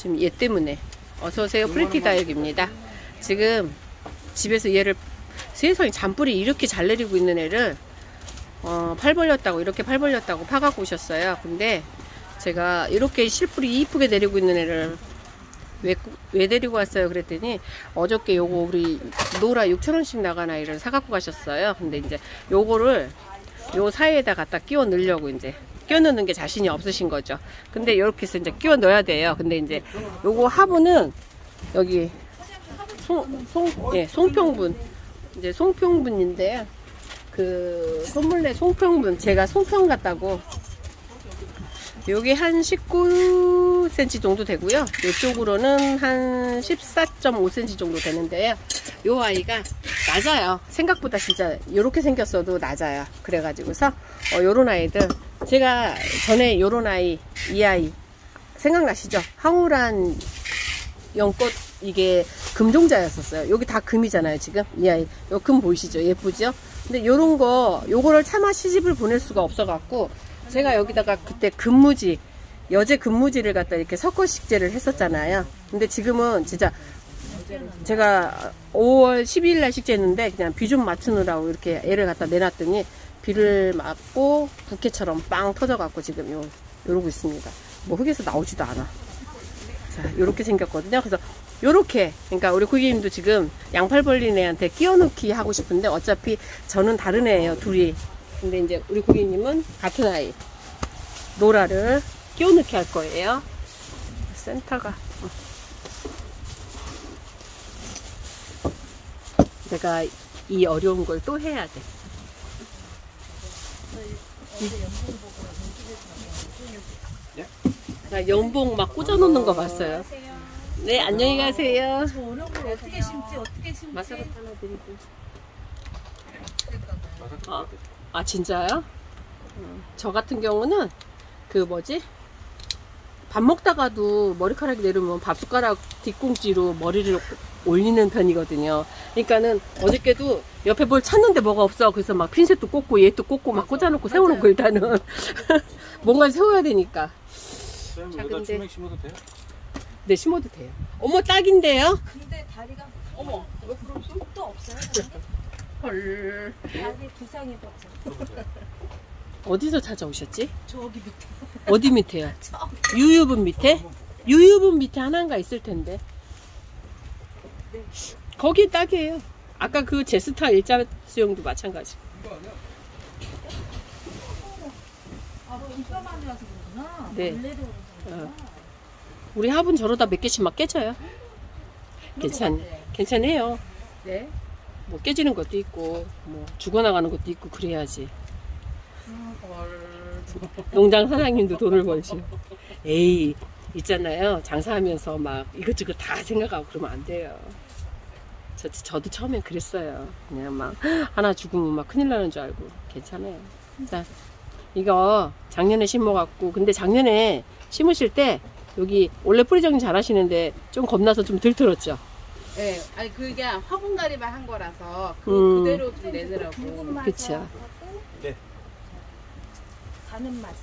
지금 얘 때문에 어서오세요. 프리티 다육입니다. 지금 집에서 얘를 세상에 잔뿌리 이렇게 잘 내리고 있는 애를 어, 팔 벌렸다고 이렇게 팔 벌렸다고 파갖고 오셨어요. 근데 제가 이렇게 실뿌리 이쁘게 내리고 있는 애를 왜, 왜 데리고 왔어요? 그랬더니 어저께 요거 우리 노라 6천원씩 나간 아이를 사갖고 가셨어요. 근데 이제 요거를 요 사이에다 갖다 끼워 넣으려고 이제 끼워 넣는 게 자신이 없으신 거죠 근데 이렇게 해서 이제 끼워 넣어야 돼요 근데 이제 요거 화분은 여기 송, 송, 예, 송평분 이제 송평분인데 그 선물내 송평분 제가 송평 같다고 요게 한 19cm 정도 되고요. 이쪽으로는 한 14.5cm 정도 되는데요. 요 아이가 낮아요. 생각보다 진짜 이렇게 생겼어도 낮아요. 그래가지고서 어, 요런 아이들 제가 전에 요런 아이 이 아이 생각나시죠? 황홀한 연꽃 이게 금종자였었어요. 여기 다 금이잖아요, 지금. 이 아이. 요 금 보이시죠? 예쁘죠? 근데 요런 거, 요거를 차마 시집을 보낼 수가 없어갖고, 제가 여기다가 그때 금무지, 여제 금무지를 갖다 이렇게 섞어 식재를 했었잖아요. 근데 지금은 진짜 제가 5월 12일 날 식재했는데 그냥 비 좀 맞추느라고 이렇게 애를 갖다 내놨더니 비를 맞고 부캐처럼 빵 터져갖고 지금 요, 요러고 있습니다. 뭐 흙에서 나오지도 않아. 자, 요렇게 생겼거든요. 그래서 요렇게, 그러니까 우리 고객님도 지금 양팔 벌린 애한테 끼워넣기 하고 싶은데 어차피 저는 다른 애예요, 둘이. 근데 이제 우리 고객님은 같은 아이. 노라를 끼워넣기 할 거예요. 센터가. 내가 이 어려운 걸 또 해야 돼. 나 연봉 막 꽂아놓는 거 봤어요. 네, 안녕히 가세요. 저 어려운 걸 어떻게 심지 어떻게 심지 마사가 하나 드리고. 아, 아 진짜요? 어, 저 같은 경우는 그 뭐지? 밥 먹다가도 머리카락이 내리면 밥숟가락 뒷꽁지로 머리를 올리는 편이거든요. 그러니까는 어저께도 옆에 뭘 찾는데 뭐가 없어. 그래서 막 핀셋도 꽂고 얘도 꽂고 막 꽂아놓고 세워놓고 일단은 뭔가 세워야 되니까. 쌤 자, 여기다 근데- 추맥 심어도 돼요? 네 심어도 돼요. 어머 딱인데요? 근데 다리가 어머 왜 그럼 또 없어요? 헐. 다리 부상이 없어 어디서 찾아오셨지? 저기 밑에 어디 밑에요? 저 유유분 밑에? 유유분 밑에 하나인가 있을 텐데. 네. 거기 딱이에요. 아까 그 제스타 일자 수영도 마찬가지. 아 그러구나 네. 원래도 어. 우리 화분 저러다 몇 개씩 막 깨져요. 괜찮, 괜찮아요. 네 뭐 깨지는 것도 있고, 뭐 죽어나가는 것도 있고 그래야지. 농장 사장님도 돈을 벌지. 에이, 있잖아요. 장사하면서 막 이것저것 다 생각하고 그러면 안 돼요. 저, 저도 처음엔 그랬어요. 그냥 막 하나 죽으면 막 큰일 나는 줄 알고. 괜찮아요. 자, 이거 작년에 심어갖고, 근데 작년에 심으실 때 여기 원래 뿌리 정리 잘 하시는데 좀 겁나서 좀 들틀었죠. 네, 아니 그게 화분갈이만 한 거라서 그 음. 그대로 좀 내느라고. 그쵸. 네. 가는 맛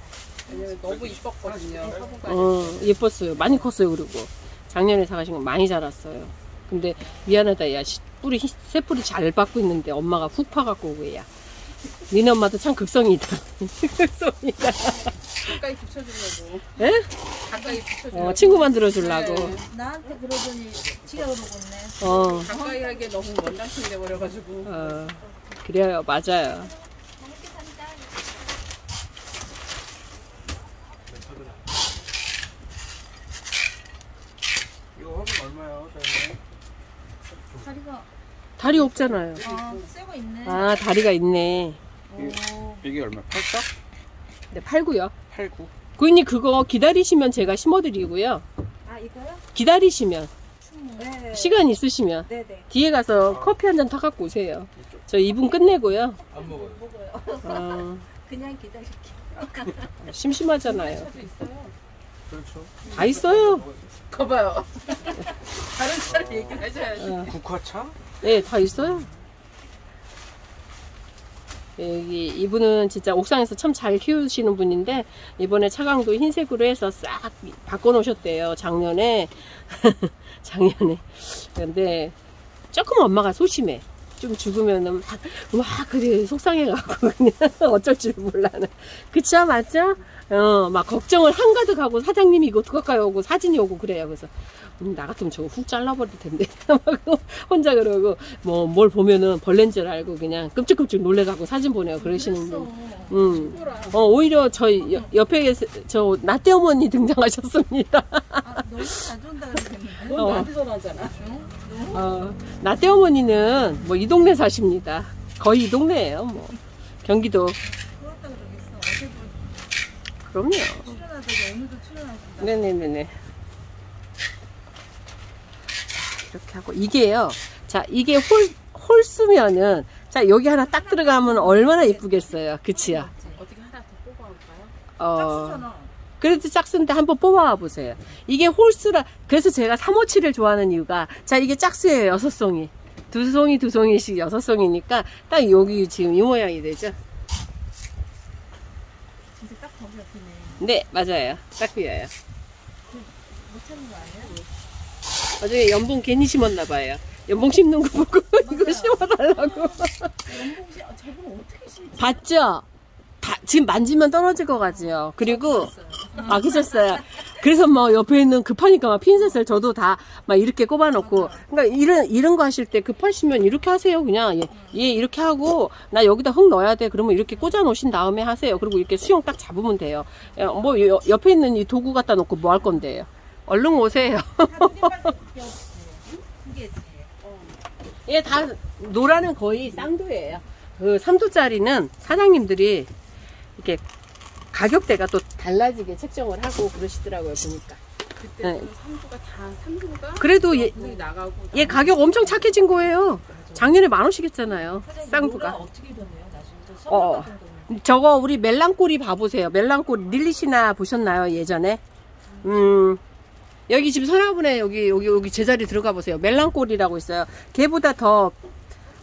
왜냐면 너무 이뻤거든요. 어, 예뻤어요. 많이 컸어요, 그리고. 작년에 사가신 거 많이 자랐어요. 근데 미안하다, 야. 씨, 뿌리, 히- 새 뿌리 잘 받고 있는데 엄마가 훅 파갖고 오고, 야. 니네 엄마도 참 극성이다. 극성이다. 가까이 붙여주려고. 예? 가까이 붙여주려고. 어, 친구 만들어 주려고. 네. 나한테 그러더니 지가 그러고 있네 어, 가까이 하기에 너무 원당충 돼버려가지고. 어, 그래요. 맞아요. 이거 화분 다리가 다리 없잖아요. 아 새거 있네 아, 다리가 있네. 오. 이게 얼마? 84? 네, 팔고요. 89? 고객님, 그거 기다리시면 제가 심어드리고요. 아 이거요? 기다리시면, 네 시간 있으시면, 네 네 뒤에 가서 커피 한 잔 타갖고 오세요. 저 2분 끝내고요. 안 먹어요. 어, 그냥 기다릴게 심심하잖아요. 그렇죠. 다 있어요. 거봐요. 다른 차를 얘기하셔야지. 어, 국화차? 네, 다 있어요. 여기 이분은 진짜 옥상에서 참 잘 키우시는 분인데 이번에 차광도 흰색으로 해서 싹 바꿔 놓으셨대요 작년에 작년에 근데 조금 엄마가 소심해 좀 죽으면은 막, 막 그래 속상해가고 그냥 어쩔 줄 몰라는 그쵸 맞죠? 어 막 걱정을 한가득 하고 사장님이 이거 어떡할까요 하고 사진이 오고 그래요 그래서 음, 나 같으면 저거 훅 잘라버릴 텐데 막 혼자 그러고 뭐 뭘 보면은 벌레인 줄 알고 그냥 끔찍끔찍 놀래가고 사진 보내고 그러시는 분 음. 어, 오히려 저희 여- 옆에 저 나대 어머니 등장하셨습니다. 아, 너무 자주 온다 그랬는데. 넌 어. 나한테 전화하잖아. 어, 나대 어머니는 뭐 이 동네 사십니다. 거의 이 동네예요. 뭐 경기도 그럼요. 출연하다가 오늘도 출연하신다. 네네네네. 자, 이렇게 하고 이게요. 자 이게 홀 홀수면은 자 여기 하나 딱 들어가면 얼마나 이쁘겠어요. 그치요? 어떻게 하나 더 뽑아올까요? 어. 그래도 짝수인데 한번 뽑아와 보세요. 이게 홀수라 그래서 제가 357을 좋아하는 이유가 자 이게 짝수예요 여섯 송이 두 송이 두 송이씩 여섯 송이니까 딱 여기 지금 이 모양이 되죠. 진짜 딱 거기 옆이네. 네 맞아요 딱 비어요. 못 찾는 거 아니야? 나중에 연봉 괜히 심었나 봐요. 연봉 심는 거 보고 이거 심어달라고 연봉시 아, 저분 어떻게 심지? 봤죠? 다- 지금 만지면 떨어질 것 같지요. 그리고 아 그셨어요. 그래서 뭐 옆에 있는 급하니까 막 핀셋을 저도 다 막 이렇게 꼽아놓고 그러니까 이런 이런 거 하실 때 급하시면 이렇게 하세요. 그냥 얘, 얘 이렇게 하고 나 여기다 흙 넣어야 돼. 그러면 이렇게 꽂아 놓으신 다음에 하세요. 그리고 이렇게 수영 딱 잡으면 돼요. 예, 뭐 여- 옆에 있는 이 도구 갖다 놓고 뭐 할 건데요. 얼른 오세요. 사투리밖에 그게 없지. 그게지. 얘다 노라는 거의 쌍도예요. 그 3도짜리는 사장님들이 이렇게 가격대가 또 달라지게 책정을 하고 그러시더라고요 보니까. 그때 네. 그 삼두가 다 삼두가 그래도 얘, 분이 나가고 얘 가격 엄청 착해진 거예요. 작년에 만 원씩 했잖아요. 쌍두가. 어떻게 변해요? 나중에 또 어. 저거 우리 멜랑꼬리 봐보세요. 멜랑꼬리 릴리시나 보셨나요 예전에? 음 여기 지금 서나분에 여기 여기 여기 제자리 들어가 보세요. 멜랑꼬리라고 있어요. 걔보다 더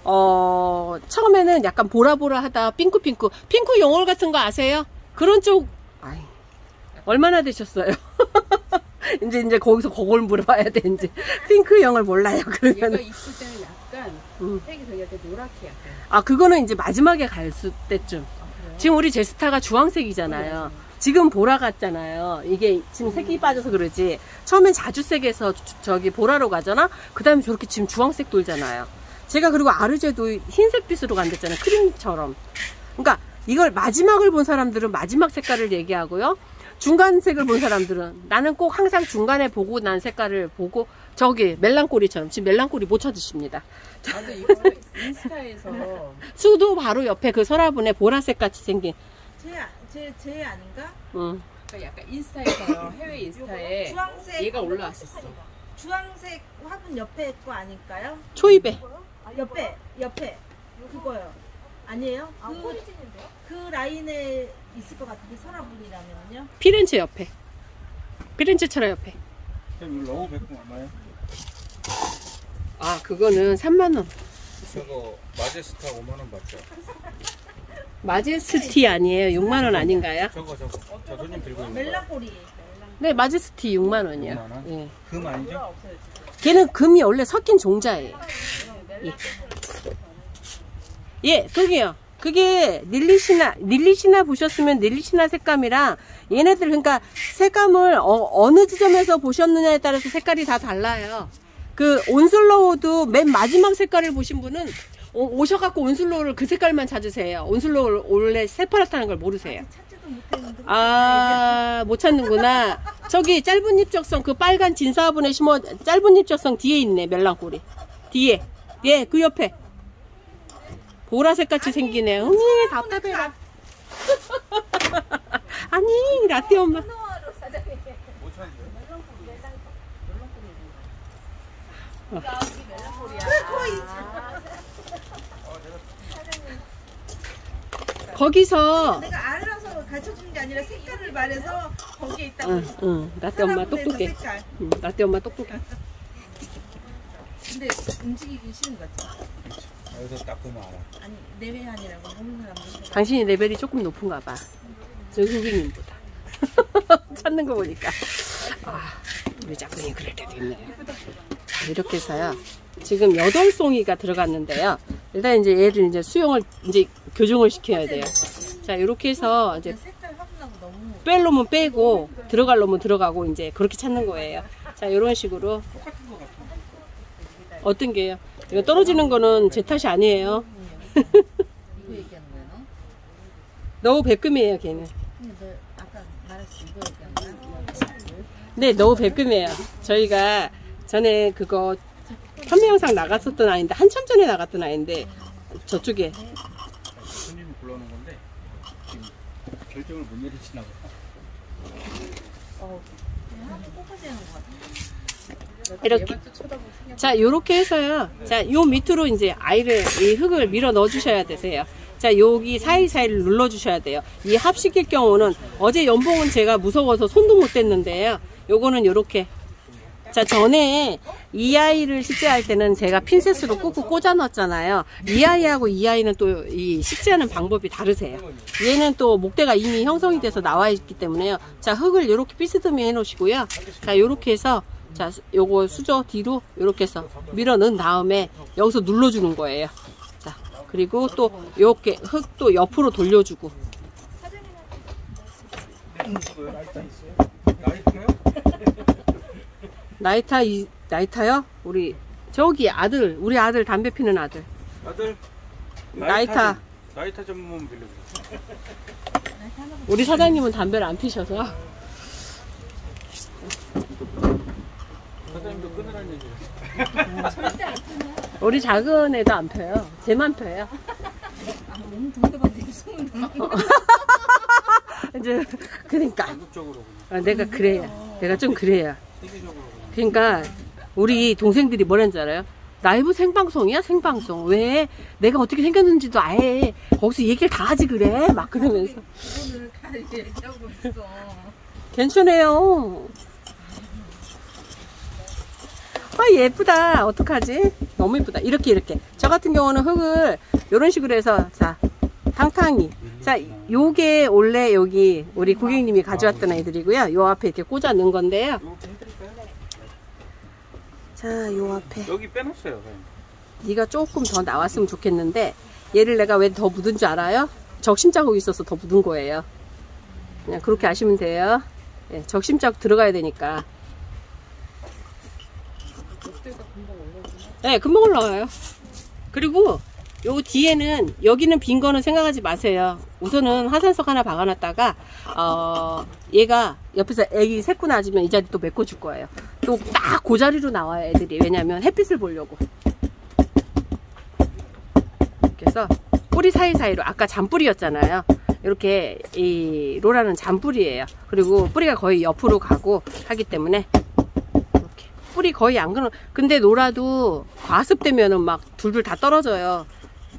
어, 처음에는 약간 보라보라하다 핑크핑크 핑크 영월 같은 거 아세요? 그런 쪽 아이 얼마나 되셨어요? 이제 이제 거기서 그걸 물어봐야 돼 이제 핑크 영을 몰라요 얘가 그러면 입을 때는 약간 음. 색이 되게 약간 노랗게 약간 아 그거는 이제 마지막에 갈 수- 때쯤 아? 지금 우리 제스타가 주황색이잖아요. 지금 보라 같잖아요. 이게 지금 색이 빠져서 그러지. 처음엔 자주색에서 주- 저기 보라로 가잖아. 그 다음에 저렇게 지금 주황색 돌잖아요. 제가 그리고 아르제도 흰색 빛으로 간댔잖아요. 크림처럼. 그러니까 이걸 마지막을 본 사람들은 마지막 색깔을 얘기하고요. 중간색을 본 사람들은 나는 꼭 항상 중간에 보고 난 색깔을 보고 저기 멜랑꼬리처럼 지금 멜랑꼬리 못 찾으십니다. 나도 이거 인스타에서 수도 바로 옆에 그 서라분에 보라색 같이 생긴 제, 아- 제, 제 아닌가? 음. 그러니까 약간 인스타에서요 해외 인스타에 주황색. 얘가 올라왔었어 주황색 화분 옆에 거 아닐까요? 초입에 옆에, 옆에. 그거요. 아니에요? 그, 그 라인에 있을 것 같은데, 서라분이라면요? 피렌체 옆에 피렌체 철화 옆에 그럼 이거 러브 백금 얼마예요? 아 그거는 3만 원 저거 마제스타 5만 원 받죠? 마제스티 아니에요 6만 원 아닌가요? 저거 저거 저 손님 들고 있는 거 멜라꼬리. 네 마제스티 6만 원이요 6만 원? 예. 금 아니죠? 걔는 금이 원래 섞인 종자예요 예, 예 그게요 그게 닐리시나 닐리시나 보셨으면 닐리시나 색감이랑 얘네들 그러니까 색감을 어, 느 지점에서 보셨느냐에 따라서 색깔이 다 달라요 그 온슬로우도 맨 마지막 색깔을 보신 분은 오- 오셔갖고 온슬로우를 그 색깔만 찾으세요 온슬로우를 원래 새파랗다는 걸 모르세요. 아, 못 찾는구나. 저기 짧은 잎적성 그 빨간 진사분에 심어 짧은 잎적성 뒤에 있네 멜랑꼬리. 뒤에. 예, 그 옆에. 보라색 같이 생기네. 언니 답답해라. 아니 라떼 엄마. 못 찾는데? 거기서 내가 알아서 가르쳐 주는 게 아니라 색깔을 말해서 거기에 있다고. 응, 응. 라떼 엄마 똑똑해. 응, 라떼 엄마 똑똑해. 근데 움직이기 싫은 것 같아. 여기서 딱 보면 알아. 아니 내외한이라고 보는 사람들. 당신이 레벨이 조금 높은가 봐. 저 후기님보다. 찾는 거 보니까. 아, 우리 작품이 그럴 때도 있네요. 자, 이렇게 해서요. 지금 여덟 송이가 들어갔는데요. 일단 이제 얘를 이제 수영을 이제 교정을 시켜야 돼요. 자, 이렇게 해서 이제 뺄 놈은 빼고 들어갈 놈은 들어가고 이제 그렇게 찾는 거예요. 자, 이런 식으로. 어떤 게요? 이거 떨어지는 거는 제 탓이 아니에요. 이거 얘기하는 거야 너? 너무 배끔이에요, 걔는. 너? 네, 너무 배끔해요. 저희가 전에 그거 판매 영상 나갔었던 아이인데 한참 전에 나갔던 아이인데 저쪽에 손님이 불러오는 건데 지금 결정을 못 내리시나 봐. 하나 뽑아야 되는 거 같아. 이렇게 자 요렇게 해서요. 자 요 밑으로 이제 아이를 이 흙을 밀어 넣어 주셔야 되세요. 자 여기 사이사이를 눌러 주셔야 돼요. 이 합식일 경우는 어제 연봉은 제가 무서워서 손도 못 댔는데요. 요거는 요렇게 자 전에 이 아이를 식재할 때는 제가 핀셋으로 꾹꾹 꽂아 넣었잖아요. 이 아이하고 이 아이는 또 이 식재하는 방법이 다르세요. 얘는 또 목대가 이미 형성이 돼서 나와 있기 때문에요. 자 흙을 이렇게 비스듬히 해 놓으시고요. 자 요렇게 해서 자 요거 수저 뒤로 요렇게 해서 밀어 넣은 다음에 여기서 눌러주는 거예요. 자 그리고 또 요렇게 흙도 옆으로 돌려주고? 나이타 이 나이타요? 우리 저기 아들 우리 아들 담배 피는 아들 아들. 나이타. 좀- 나이타 전문 빌려줘. 우리 사장님은 담배를 안 피셔서 사장님도 끊으라는 얘기예요. 우리 작은 애도 안 펴요. 쟤만 펴요. 아 너무 동대방 되게 소문 나. 이제 그러니까 아, 내가 그래요. 내가 좀 그래요. 세계적으로 그냥. 그러니까 우리 동생들이 뭐라는지 알아요? 라이브 생방송이야 생방송 왜 내가 어떻게 생겼는지도 아예 거기서 얘기를 다 하지 그래 막 그러면서. 괜찮아요 아 예쁘다 어떡하지 너무 예쁘다 이렇게 이렇게 저 같은 경우는 흙을 이런 식으로 해서 자 탕탕이 자 요게 원래 여기 우리 고객님이 가져왔던 애들이고요 요 앞에 이렇게 꽂아 넣은 건데요 이렇게 해드릴까요? 자요 앞에 여기 빼놨어요. 네가 조금 더 나왔으면 좋겠는데 얘를 내가 왜 더 묻은 줄 알아요? 적심 자국이 있어서 더 묻은 거예요. 그냥 그렇게 아시면 돼요. 예, 적심 자국 들어가야 되니까. 네, 금방 올라와요. 그리고 요 뒤에는 여기는 빈 거는 생각하지 마세요. 우선은 화산석 하나 박아놨다가 어 얘가 옆에서 애기 새고 나지면 이 자리 또 메꿔줄 거예요. 또 딱 그 자리로 나와요 애들이 왜냐면 햇빛을 보려고. 그래서 뿌리 사이사이로 아까 잔뿌리였잖아요. 이렇게 이 로라는 잔뿌리예요. 그리고 뿌리가 거의 옆으로 가고 하기 때문에 뿌리 거의 안 그는. 근데 노라도 과습되면은 막 둘둘 다 떨어져요.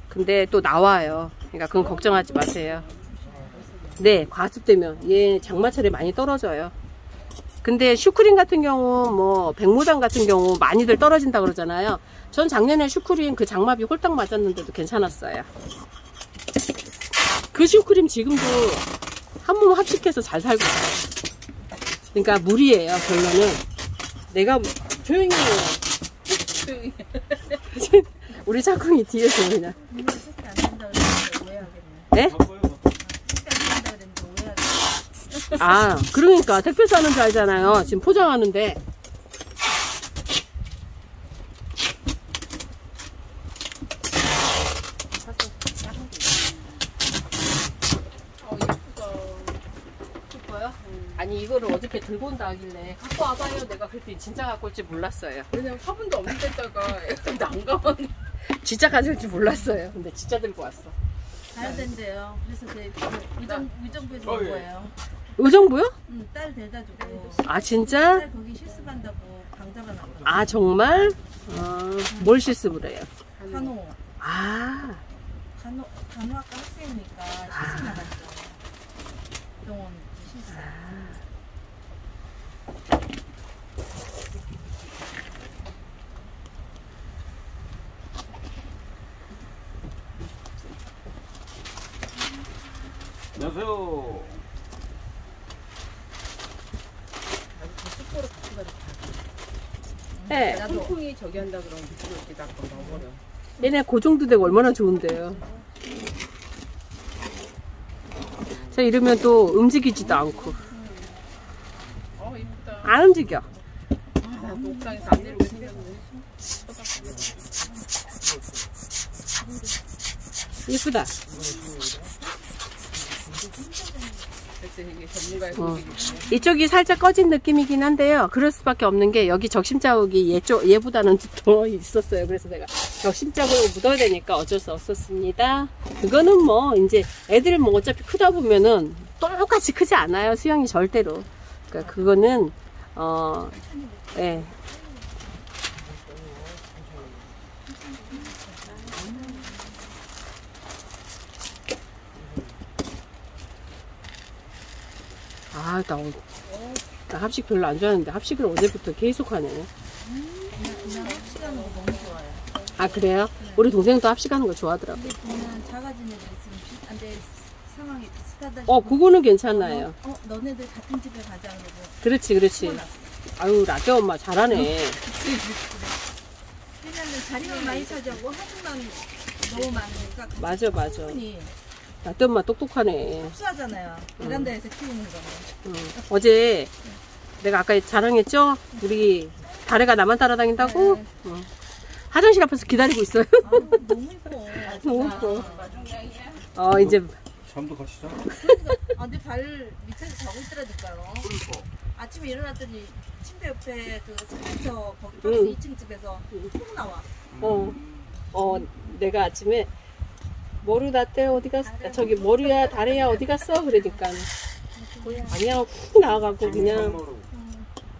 근데 또 나와요. 그러니까 그건 걱정하지 마세요. 네, 과습되면 얘 장마철에 많이 떨어져요. 근데 슈크림 같은 경우 뭐 백모당 같은 경우 많이들 떨어진다 그러잖아요. 전 작년에 슈크림 그 장마비 홀딱 맞았는데도 괜찮았어요. 그 슈크림 지금도 한 몸 합식해서 잘 살고 있어요. 그러니까 무리예요. 결론은 내가 조용히 해요. 조용히. 우리 짝꿍이 뒤에서 그냥. 네? 아 그러니까 택배 싸는 줄 알잖아요. 지금 포장하는데 어 예쁘다. 예뻐요? 아니 이거를 어저께 들고 온다 하길래 갖고 와봐요. 내가 그랬더니 진짜 갖고 올지 몰랐어요. 왜냐면 화분도 없는 데다가 난감한. 진짜 가져올 줄 몰랐어요. 근데 진짜 들고 왔어. 가야 된대요. 그래서 그 의정 의정부에서 어, 온 예. 거예요. 의정부요? 응, 딸 데려다 주고. 아 진짜? 딸 거기 실습한다고 강자가 나고. 아 정말? 아, 뭘 실습을 해요? 간호. 아 간호 간호학과 학생이니까 실습 나갔죠. 병원. 안녕하세요. 네. 통풍이 저기 한다 그러면 밑으로 이렇게 다 넣어버려. 얘네 그 고정도 되고 얼마나 좋은데요. 자 이러면 또 움직이지도 않고. 안 움직여. 이쁘다. 어. 이쪽이 살짝 꺼진 느낌이긴 한데요. 그럴 수밖에 없는 게 여기 적심 자국이 얘쪽 얘보다는 더 있었어요. 그래서 내가 적심 자국을 묻어야 되니까 어쩔 수 없었습니다. 그거는 뭐 이제 애들은 뭐 어차피 크다 보면은 똑같이 크지 않아요. 수영이 절대로. 그러니까 그거는 어 예. 아, 나, 나 합식 별로 안 좋아하는데 합식을 어제부터 계속 하네. 아, 그래요? 우리 동생도 합식하는 거 좋아하더라고. 근데 그냥 작아진 애들 있으면 비- 안 돼. 상황이 비슷하다. 어, 그거는 괜찮아요. 어, 어, 너네들 같은 집에 가자 그러고. 그렇지, 그렇지. 아유, 라떼 엄마 잘하네. 왜냐면 자리만 많이 차지하고 하지만 너무 많으니까 그 맞아, 맞아. 충분히 라떼 엄마 똑똑하네. 흡수하잖아요. 베란다에서 키우는 거는. 응. 어제 내가 아까 자랑했죠? 우리 다래가 나만 따라다닌다고? 네. 응. 화장실 앞에서 기다리고 있어요. 아, 너무 이뻐. 너무 이뻐. 어, 이제 잠도 같이 자. 아, 근데 발 밑에서 자고 있더라니까요. 아침에 일어났더니 침대 옆에 그 스펜서 거기 박스 응. 2층 집에서 훅 나와. 어, 어, 내가 아침에 머루 라떼 어디 갔어? 저기 머루야 다래야 어디 갔어? 그러니까 아니야 훅 나와갖고 그냥 김삼머루,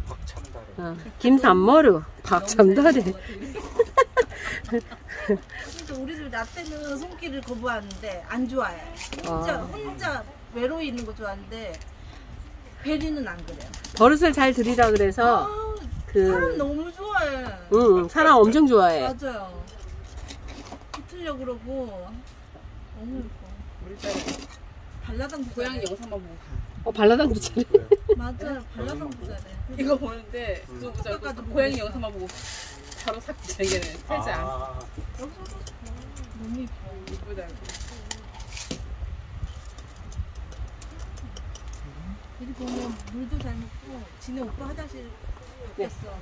박참다래. 어, 김삼머루 박참다래 진짜 우리 집 라떼는 손길을 거부하는데 안 좋아해. 혼자 아. 혼자 외로이 있는 거 좋아하는데 베리는 안 그래요. 버릇을 잘 들이라 그래서 아, 그 사람 너무 좋아해. 응, 사람 엄청 좋아해. 맞아요. 붙으려 그러고 너무 예뻐. 우리 딸 발라당 고양이 부자래. 영상만 보고 가. 어 발라당도 잘해. 맞아요. 발라당 부자래. 이거 보는데 그거 보자. 고양이 영상만 보고 바로 삭제 되게는 퇴장. 아, 너무 예뻐. 이쁘다. 이리 보면 물도 잘 먹고 지네 오빠 화장실 네. 없겠어.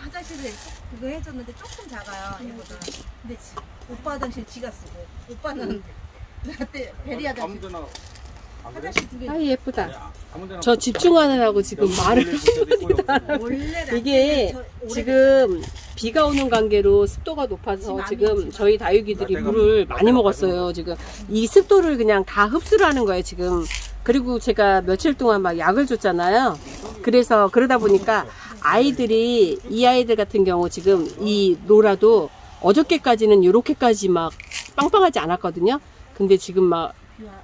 화장실에 그거 해줬는데 조금 작아요 얘보다. 근데 지, 오빠 화장실 지가 쓰고 오빠는 나한테 베리 화장실 아무데나. 화장실 두 개. 아 예쁘다. 아무데나. 저 집중하느라고 지금 말을 원래 이게 지금 비가 오는 관계로 습도가 높아서 지금 저희 다육이들이 물을 많이 먹었어요. 지금 이 습도를 그냥 다 흡수를 하는 거예요. 지금 그리고 제가 며칠 동안 막 약을 줬잖아요. 그래서 그러다 보니까 아이들이 이 아이들 같은 경우 지금 이 노라도 어저께까지는 이렇게까지 막 빵빵하지 않았거든요. 근데 지금 막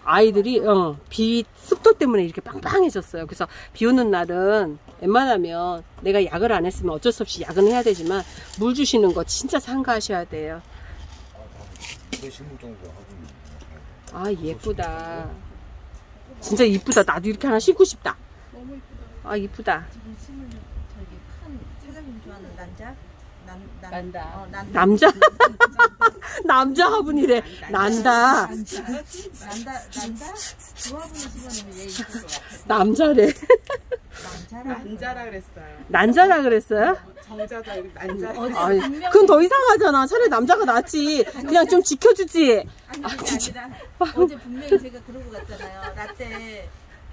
아이들이 어, 비 습도 때문에 이렇게 빵빵해졌어요. 그래서 비 오는 날은 웬만하면 내가 약을 안 했으면 어쩔 수 없이 약은 해야 되지만 물 주시는 거 진짜 삼가하셔야 돼요. 아 예쁘다. 진짜 이쁘다. 나도 이렇게 하나 신고 싶다. 아 이쁘다. 지금 심을 저기 큰 사장님 좋아하는 난자? 난, 난, 난다. 어, 난다. 남자 남자 화분이래. 난다. 난다. 난다. 난다? 그 화분을 집어넣으면 얘 이쁠 것 같아. 남자래. 난자라. 난자라 그랬어요. 난자라 그랬어요? 정자다 여기 난자라. 아니, 그건 더 이상하잖아. 차라리 남자가 낫지. 그냥 좀 지켜주지. 아니 그게 아니라 어제 분명히 제가 그러고 갔잖아요. 라떼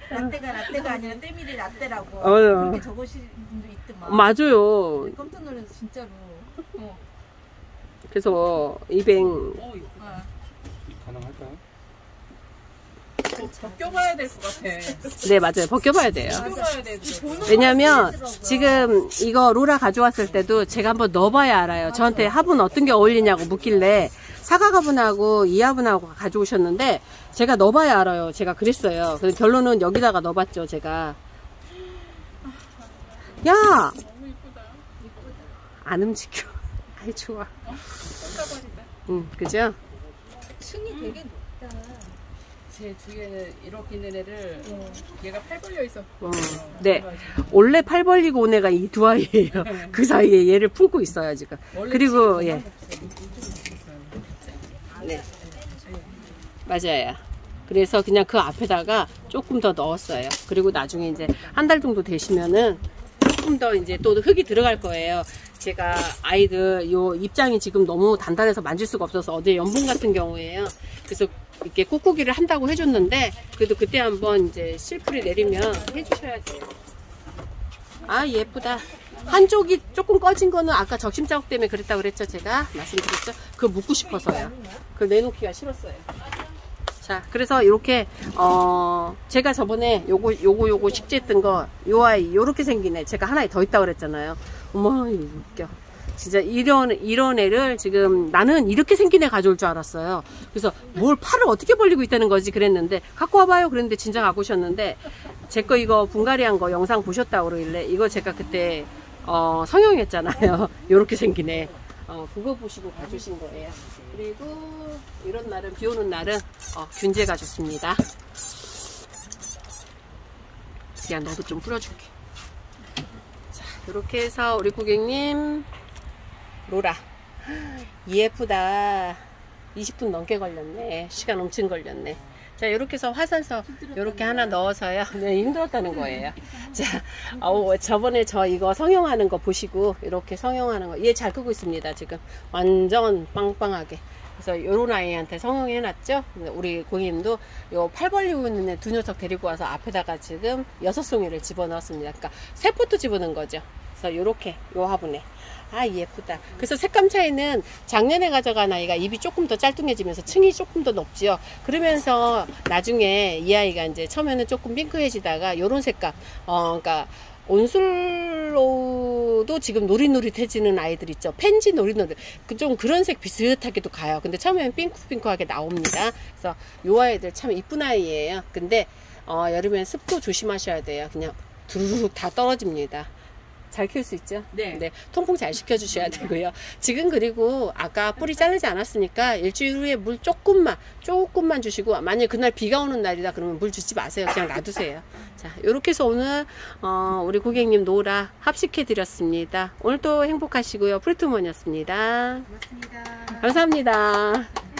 라떼가 라떼가 아니라 때밀이 라떼라고 어. 그렇게 적으신 분도 있더만. 맞아요. 깜짝 놀라서 진짜로. 어. 그래서 이뱅 어 이쁘다. 어. 가능할까요? 어, 벗겨봐야 될 것 같아. 네 맞아요. 벗겨봐야 돼요. 벗겨봐야 돼. 왜냐면 지금 이거 로라 가져왔을 때도 제가 한번 넣어봐야 알아요. 저한테 화분 어떤 게 어울리냐고 묻길래 사과 화분하고 이 화분하고 가져오셨는데 제가 넣어봐야 알아요. 제가 그랬어요. 그래서 결론은 여기다가 넣어봤죠. 제가 야! 너무 이쁘다. 안 움직여. 아이 좋아. 응, 그죠? 층이 되게 높다. 제 주위에는 이렇게 있는 애를 얘가 팔 벌려 있어. 어, 네. 원래 팔 벌리고 온 애가 이 두 아이예요. 그 사이에 얘를 품고 있어요, 지금. 그리고, 예. 네. 맞아요. 그래서 그냥 그 앞에다가 조금 더 넣었어요. 그리고 나중에 이제 한 달 정도 되시면은 조금 더 이제 또 흙이 들어갈 거예요. 제가 아이들 요 입장이 지금 너무 단단해서 만질 수가 없어서 어제 연분 같은 경우에요. 그래서 이렇게 꾹꾹이를 한다고 해줬는데 그래도 그때 한번 이제 실풀이 내리면 해주셔야 돼요. 아 예쁘다. 한쪽이 조금 꺼진 거는 아까 적심 자국 때문에 그랬다고 그랬죠 제가 말씀드렸죠. 그거 묻고 싶어서요. 그걸 내놓기가 싫었어요. 자, 그래서 이렇게 어 제가 저번에 요거 요거 요거 식재했던 거 요 아이 요렇게 애 제가 하나 더 있다 그랬잖아요. 어머 웃겨. 진짜 이런 이런 애를 지금 나는 이렇게 생긴 애 가져올 줄 알았어요. 그래서 뭘 팔을 어떻게 벌리고 있다는 거지 그랬는데 갖고 와봐요 그랬는데 진짜 갖고 오셨는데 제 거 이거 분갈이한 거 영상 보셨다고 그러길래 이거 제가 그때 어 성형했잖아요. 요렇게 생긴 애. 어, 그거 보시고 가주신 거예요. 그리고 이런 날은 비 오는 날은 어, 균제가 좋습니다. 야 너도 좀 뿌려줄게. 자 이렇게 해서 우리 고객님 로라 예쁘다. 20분 넘게 걸렸네. 시간 엄청 걸렸네. 자, 이렇게 해서 화산서 이렇게 하나 넣어서요. 네, 힘들었다는 거예요. 자, 어, 저번에 저 이거 성형하는 거 보시고 이렇게 성형하는 거 얘 잘 크고 있습니다. 지금 완전 빵빵하게. 그래서 요런 아이한테 성형해 놨죠. 우리 고객님도 요 팔 벌리고 있는 애두 녀석 데리고 와서 앞에다가 지금 여섯 송이를 집어넣었습니다. 그러니까 세 포트 집어넣은 거죠. 그래서 요렇게 요 화분에 아 예쁘다. 그래서 색감 차이는 작년에 가져간 아이가 입이 조금 더 짤뚱해지면서 층이 조금 더 높지요. 그러면서 나중에 이 아이가 이제 처음에는 조금 핑크해지다가 요런 색감, 어, 그러니까 온술로도 지금 노릿노릿해지는 아이들 있죠. 펜지 노릿노릿. 그좀 그런 색 비슷하게도 가요. 근데 처음에는 핑크핑크하게 나옵니다. 그래서 요 아이들 참 이쁜 아이예요. 근데 어, 여름엔 습도 조심하셔야 돼요. 그냥 두루룩 다 떨어집니다. 잘 키울 수 있죠? 네. 통풍 잘 시켜주셔야 되고요. 지금 그리고 아까 뿌리 자르지 않았으니까 일주일 후에 물 조금만, 조금만 주시고, 만약에 그날 비가 오는 날이다 그러면 물 주지 마세요. 그냥 놔두세요. 자, 이렇게 해서 오늘, 어, 우리 고객님 노라 합식해드렸습니다. 오늘 또 행복하시고요. 프리트먼이었습니다. 고맙습니다. 감사합니다.